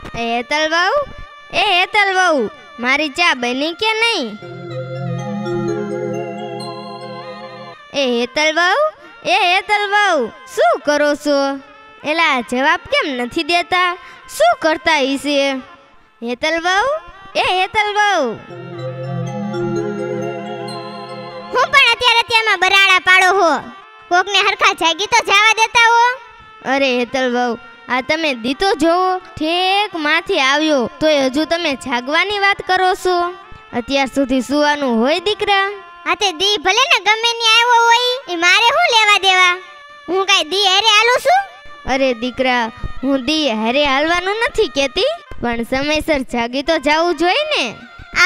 એ હેતલ બહુ એ હેતલ બહુ મારી ચા બની કે નહીં? એ હેતલ બહુ એ હેતલ બહુ શું કરો છો? એલા જવાબ કેમ નથી દેતા? શું કરતા હશે હેતલ બહુ એ હેતલ બહુ હું પણ અત્યારે અત્યારમાં બરાડા પાડો હો. કોકને હરખા જાગી તો જવા દેતા હો. અરે હેતલ વહુ આ તમે દીતો જોવો. ઠેકમાંથી આવ્યો. તોય હજુ તમે જાગવાની વાત કરો છો. અત્યાર સુધી સુવાનું હોય દીકરા? આ તે દી ભલે ને ગમે ની આવ્યો હોય એ મારે શું લેવા દેવા? હું કાઈ દી હારે હાલું છું? અરે દીકરા હું દી હારે હાલવાનું નથી કેતી પણ સમયસર જાગી તો જાવું જોઈએ ને.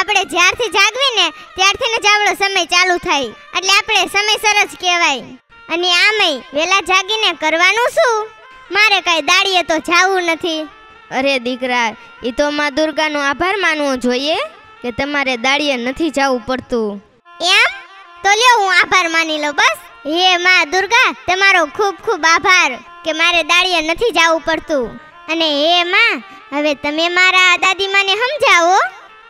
આપણે જ્યારથી જાગવી ને ત્યારથી ને જ આપણો સમય ચાલુ થાય. એટલે આપણે સમયસર જ કહેવાય. અને આમય વેલા જાગીને કરવાનું શું? મારે કાંઈ દાડીએ તો જાવું નથી. અરે દીકરા એ તો માં દુર્ગાનો આભાર માનવો જોઈએ કે તમારે દાડીએ નથી જવું પડતું. એમ? તો લ્યો હું આભાર માની લઉં બસ. હે માં દુર્ગા તમારો ખૂબ ખૂબ આભાર કે મારે દાડીએ નથી જવું પડતું. અને હે માં હવે તમે મારા દાદીમાને સમજાવો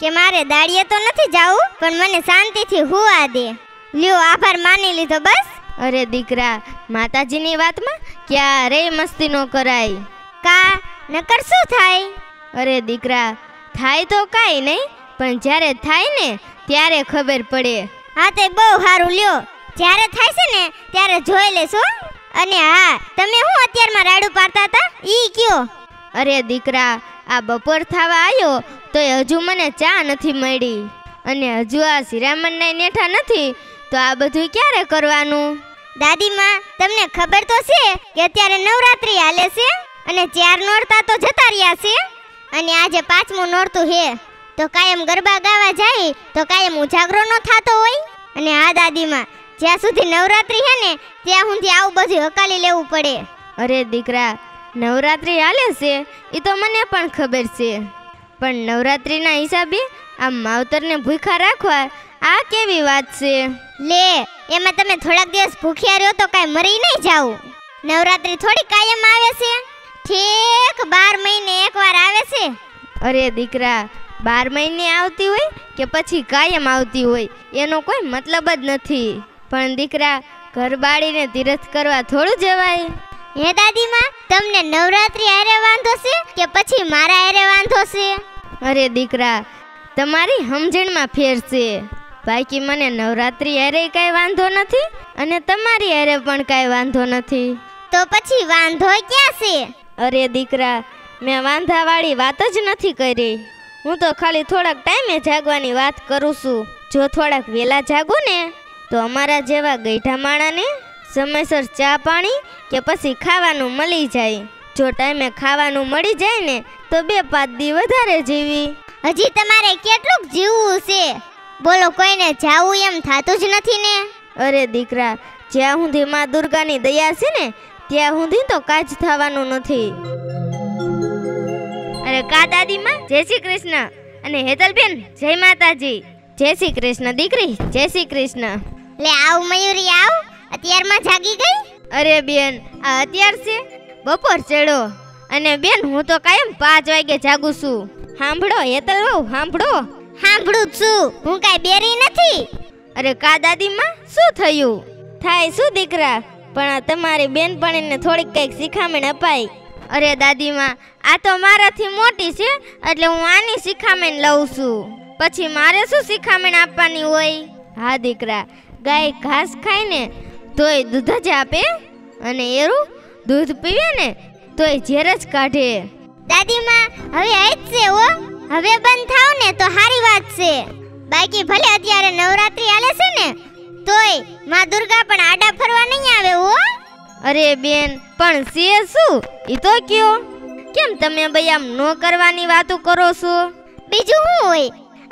કે મારે દાડીએ તો નથી જવું પણ મને શાંતિથી હુવા દે. લ્યો આભાર માની લીધો બસ. અરે દીકરા માતાજીની વાતમાં ક્યારેય મસ્તી ન કરાય? કા નકર શું થાય? અરે દીકરા થાય તો કાંઈ નહીં પણ જ્યારે થાય ને ત્યારે ખબર પડે. હા તે બહુ સારું લ્યો. જ્યારે થાય છે ને ત્યારે જોઈ લેશો અને હા તમે હું અત્યારમાં રાડું પાડતા હતા? ઈ કયો. અરે દીકરા આ બપોર થવા આવ્યો તો હજુ મને ચા નથી મળી. અને હજુ આ શિરામણના નેઠા નથી તો આ બધું ક્યારે કરવાનું? દાદીમાં, તમને ખબર તો છે કે અત્યારે નવરાત્રી હાલે છે અને ચાર નોરતા તો જતા રહ્યા છે? અને આજે પાંચમું નોરતું હે તો કાયમ ગરબા ગાવા જાય, તો કાયમ ઉજાગરો ન થતો હોય? અને આ દાદીમાં, જ્યાં સુધી નવરાત્રી હે ને, ત્યાં સુધી આવું બધું હકાલી લેવું પડે. અરે દીકરા, નવરાત્રિ હાલે છે? એ તો મને પણ ખબર છે. પણ નવરાત્રિના હિસાબે આ માવતરને ભૂખા રાખવા આ કેવી વાત છે? લે એમાં તમે થોડાક દિવસ ભૂખ્યા રહ્યો તો કાંઈ મરી નહીં જાવ નવરાત્રી થોડી કાયમ આવે છે. ઠીક બાર મહિને એકવાર આવે છે. અરે દીકરા બાર મહિને આવતી હોય કે પછી કાયમ આવતી હોય એનો કોઈ મતલબ જ નથી. પણ દીકરા ઘર બાળીને તીરથ કરવા થોડું જવાય. હે દાદીમાં તમને નવરાત્રી હારે વાંધો છે કે પછી મારા હારે વાંધો છે? અરે દીકરા તમારી સમજણમાં ફેર છે. બાકી મને નવરાત્રિ અરે કાંઈ વાંધો નથી અને તમારી હારે પણ કાંઈ વાંધો નથી. તો પછી વાંધો ક્યાં છે? અરે દીકરા મેં વાંધાવાળી વાત જ નથી કરી. હું તો ખાલી થોડાક ટાઈમે જાગવાની વાત કરું છું. જો થોડાક વહેલા જાગું ને તો અમારા જેવા ગઈઢા માણાને સમયસર ચા પાણી કે પછી ખાવાનું મળી જાય. જો ટાઈમે ખાવાનું મળી જાય ને તો બે પાંચ દી વધારે જીવી. હજી તમારે કેટલુંક જીવવું છે? બોલો કોઈને જાવું એમ થાતું જ નથી ને? અરે દીકરા જ્યાં સુધી માં દુર્ગાની દયા છે ને ત્યાં સુધી તો કાજ થવાનું નથી. અરે કા દાદીમાં જય શ્રી કૃષ્ણ. અને હેતલબેન જય માતાજી. જય શ્રી કૃષ્ણ દીકરી જય શ્રી કૃષ્ણ. લે આવ મયુરી આવ. અત્યારમાં જાગી ગઈ? અરે બેન આ અત્યાર છે. બપોર ચડો. અને બેન હું તો કાયમ પાંચ વાગે જાગું છું. સાંભળો હેતલ બહુ સાંભળો સાંભળું છું. હું કાંઈ બેરી નથી. અરે કા દાદીમાં? શું થયું? થાય શું દીકરા? પણ આ તમારી બેનપણીને થોડીક કંઈક શિખામણ અપાય અરે દાદીમાં આ તો મારાથી મોટી છે એટલે હું આની શિખામણ લઉં છું. પછી મારે શું શિખામણ આપવાની હોય? હા દીકરા ગાય ઘાસ ખાય ને તોય દૂધ જ આપે અને એરું દૂધ પીવે ને તોય ઝેર જ કાઢે. દાદીમાં હવે આજ છે હો. હવે બંધ થાવ ને તો સારી વાત છે. બાકી ભલે અત્યારે નવરાત્રી આલે છે ને તોયમાં દુર્ગા પણ આડા ફરવા નહીં આવે હો. અરે બેન પણ છે શું? ઈ તો કયો કેમ તમે ભાઈ આમ નો કરવાની વાતો કરો છો? બીજું શું હોય?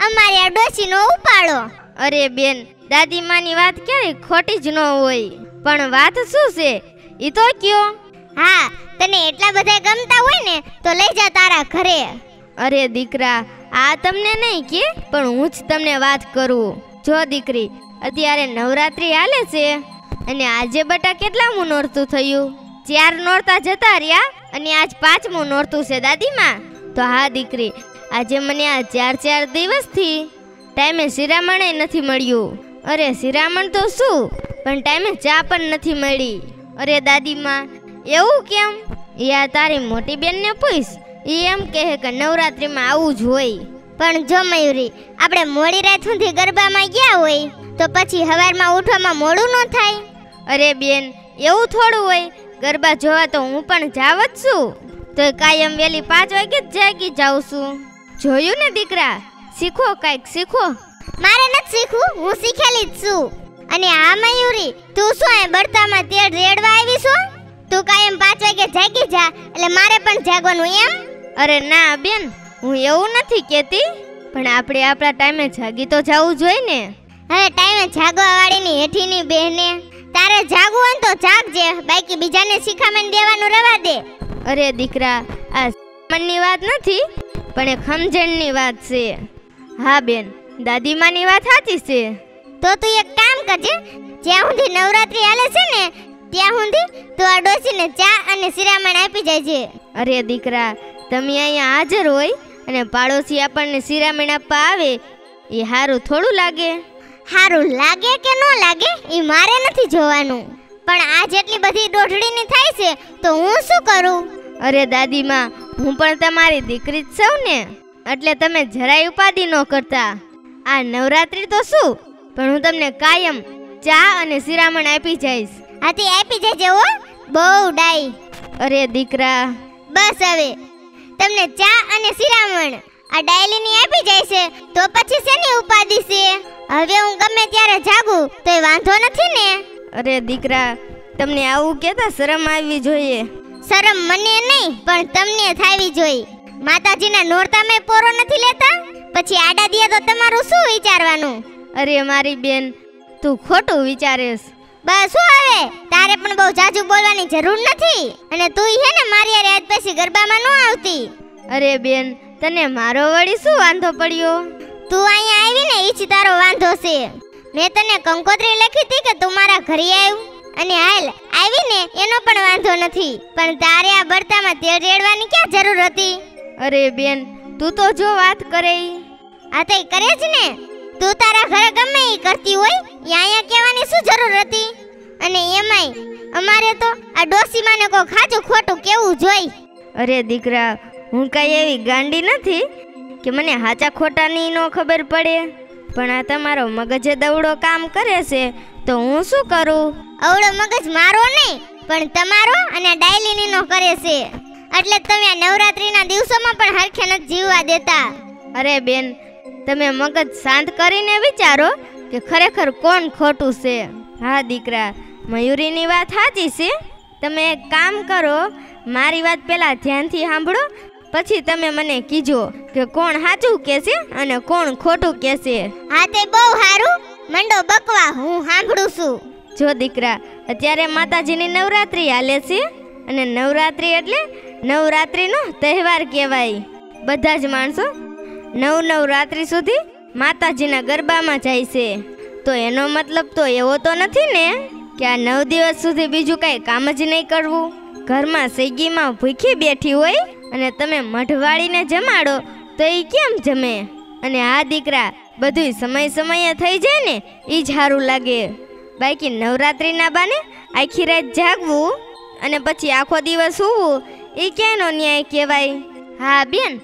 અમારી આ ડોશીનો ઉપાડો. અરે બેન દાદીમાની વાત ક્યારેય ખોટી જ ન હોય. પણ વાત શું છે? ઈ તો કયો. હા તને એટલા બધા ગમતા હોય ને તો લઈ જા તારા ઘરે. અરે દીકરા, આ તમને નહીં કે, પણ હું જ તમને વાત કરું. જો દીકરી, અત્યારે નવરાત્રિ હાલે છે અને આજે બટા કેટલામું નોરતું થયું? ચાર નોરતા જતા રહ્યા અને આજ પાંચમું નોરતું છે દાદીમાં? તો હા દીકરી, આજે મને આ ચાર ચાર દિવસથી ટાઈમે શિરામણે નથી મળ્યું. અરે શિરામણ તો શું? પણ ટાઈમે ચા પણ નથી મળી. અરે દાદીમાં, એવું કેમ? આ તારી મોટી બેનને પૂછ. એ એમ કહે કે નવરાત્રિમાં આવું જ હોય. પણ જો મયુરી, આપણે મોડી રાત સુધી ગરબામાં ગયા હોય, તો પછી સવારમાં ઉઠવામાં મોડું ન થાય. અરે બેન, એવું થોડું હોય. ગરબા જોવા તો હું પણ જાવ જ છું. તો કાયમ વેલી પાંચ વાગે જ જાગી જાઉં છું. જોયું ને દીકરા? શીખો કાંઈક, શીખો. મારે નથી શીખવું, હું શીખેલી જ છું. અને આ મયુરી, તું શું એ બળતામાં તેડ રેડવા આવી છું? તું કાયમ પાંચ વાગે જાગી જા, એટલે મારે પણ જાગવાનું એમ? અરે ના બેન હું એવું નથી કહેતી પણ આપણે આપણા ટાઈમે જાગી તો જવું જોઈએ ને. હવે ટાઈમે જાગવા વાળીની હેઠીની બહેને તારે જાગવું હોય તો જાગજે બાકી બીજાને શિખામણ દેવાનું રવા દે. અરે દીકરા આ મનની વાત નથી પણ એ ખમજણની વાત છે. હા બેન દાદીમાની વાત સાચી છે. તો તું એક કામ કરજે જ્યાં સુધી નવરાત્રી હાલે છે ને ત્યાં સુધી તું આ ડોસીને ચા અને શિરામણ આપી જાય છે અરે દીકરા તમે અહીંયા હાજર હોય અને પાડોશી આપણને શિરામણ આપવા આવે એ સારું થોડું લાગે. સારું લાગે કે ન લાગે એ મારે નથી જોવાનું. પણ આ જેટલી બધી દોઢડીની થાય છે તો હું શું કરું? અરે દાદીમાં હું પણ તમારી દીકરી જ છું ને. એટલે તમે જરાય ઉપાધિ ન કરતા. આ નવરાત્રી તો શું? પણ હું તમને કાયમ ચા અને શિરામણ આપી જઈશ. હાથી આપી જજે હો. બહુ ડાઈ અરે દીકરા. બસ હવે. તમને ચા અને સિરામણ આ ડાયલીની આપી જાય છે તો પછી શેની ઉપાધિ છે? હવે હું ગમે ત્યારે જાગું તો એ વાંધો નથી ને? અરે દીકરા તમને આવું કેતા શરમ આવવી જોઈએ? શરમ મને નહીં પણ તમને થાવી જોઈ. માતાજીના નોરતામાં પોરો નથી લેતા? પછી આડા દિયા તો તમારું શું વિચારવાનું? અરે મારી બેન તું ખોટું વિચારેશ. બસ હવે. તારે પણ બહુ જાજુ બોલવાની જરૂર નથી. અને તું હે ને મારી હારે આજ પછી ગરબામાં ન આવતી. અરે બેન તને મારો વળી શું વાંધો પડ્યો? તું અહીંયા આવી ને ઈ જ તારો વાંધો છે. મેં તને કંકોત્રી લખી હતી કે તું મારા ઘરે આવ્યું અને હાલ આવી ને એનો પણ વાંધો નથી. પણ તારે આ બળતામાં તેલ રેડવાની ક્યાં જરૂર હતી? અરે બેન તું તો જો વાત કરે આ તો કરે જ ને. તું તારા ઘરે ગમે એ કરતી હોય અહીંયા કહેવાની શું જરૂર હતી? અને એમાંય અમારે તો આ ડોસીમાને કો ખાચું ખોટું કેવું જોઈ. અરે દીકરા હું કાંઈ એવી ગાંડી નથી કે મને હાચા ખોટાની નો ખબર પડે. પણ આ તમારો મગજે દવડો કામ કરે છે તો હું શું કરું? અવળો મગજ મારો નહીં પણ તમારો અને ડાયલીનીનો કરે છે. એટલે તમે આ નવરાત્રીના દિવસોમાં પણ હરખે નથી જીવવા દેતા. અરે બેન તમે મગજ શાંત કરીને વિચારો કે ખરેખર કોણ ખોટું છે? હા દીકરા મયુરીની વાત સાચી છે. તમે એક કામ કરો મારી વાત પહેલાં ધ્યાનથી સાંભળો પછી તમે મને કીજો કે કોણ સાચું કહેશે અને કોણ ખોટું કહેશે. હા તે બહુ સારું. મંડો બકવા હું સાંભળું છું. જો દીકરા અત્યારે માતાજીની નવરાત્રિ હાલે છે અને નવરાત્રિ એટલે નવરાત્રિનો તહેવાર કહેવાય. બધા જ માણસો નવ નવ રાત્રિ સુધી માતાજીના ગરબામાં જાય છે. તો એનો મતલબ તો એવો તો નથી ને કે આ નવ દિવસ સુધી બીજું કાંઈ કામ જ નહીં કરવું. ઘરમાં સૈગીમાં ભૂખી બેઠી હોય અને તમે મઢવાળીને જમાડો, તો એ કેમ જમે? અને આ દીકરા બધું સમય સમયે થઈ જાય ને એ જ સારું લાગે. બાકી નવરાત્રિના બાને આખી રાત જાગવું અને પછી આખો દિવસ સૂવું એ ક્યાંનો ન્યાય કહેવાય? હા બેન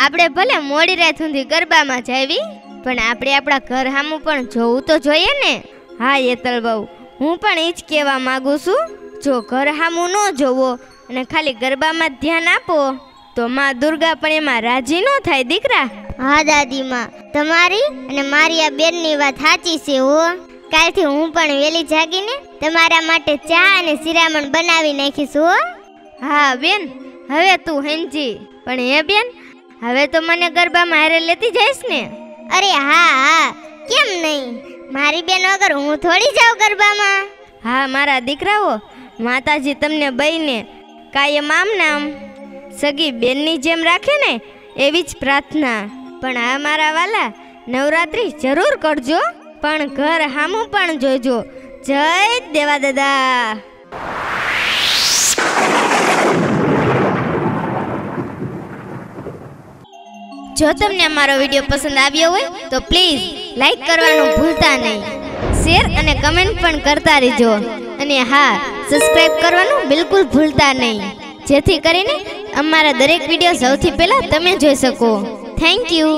આપણે ભલે મોડી રાત સુધી ગરબામાં જાવી પણ આપણે આપણા ઘર સામું પણ જોવું તો જોઈએ ને. હા યેતલ બહુ. હું પણ એ જ કહેવા માગું છું. જો ઘર સામું ન જોવો અને ખાલી ગરબામાં ધ્યાન આપો તો માં દુર્ગા પણ એમાં રાજી ન થાય દીકરા. હા દાદીમાં તમારી અને મારી આ બેનની વાત સાચી છે હો. કાલથી હું પણ વેલી જાગીને તમારા માટે ચા અને શિરામણ બનાવી નાખીશ હો. હા બેન. હવે તું સમજી પણ હે બેન હવે તો મને ગરબામાં હારે લેતી જઈશ ને? અરે હા હા. કેમ નહીં? મારી બેન વગર હું થોડી જાઉં ગરબામાં? હા મારા દીકરાઓ માતાજી તમને બહીને કાયમ આમ નામ સગી બેનની જેમ રાખે ને એવી જ પ્રાર્થના. પણ આ મારા વાલા નવરાત્રી જરૂર કરજો પણ ઘર હામું પણ જોજો. જય દેવા દાદા જો તમને અમારો વીડિયો પસંદ આવ્યો હોય, તો પ્લીઝ લાઈક કરવાનું ભૂલતા નહીં. શેર અને કમેન્ટ પણ કરતા રહેજો. અને હા સબસ્ક્રાઈબ કરવાનું બિલકુલ ભૂલતા નહીં. જેથી કરીને અમારા દરેક વીડિયો સૌથી પહેલાં તમે જોઈ શકો. Thank you